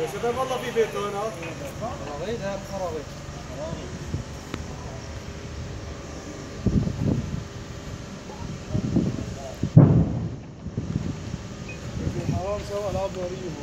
يا شباب والله في بيت هنا خراغيط هذا خراغيط حرام سوا الاب وريهم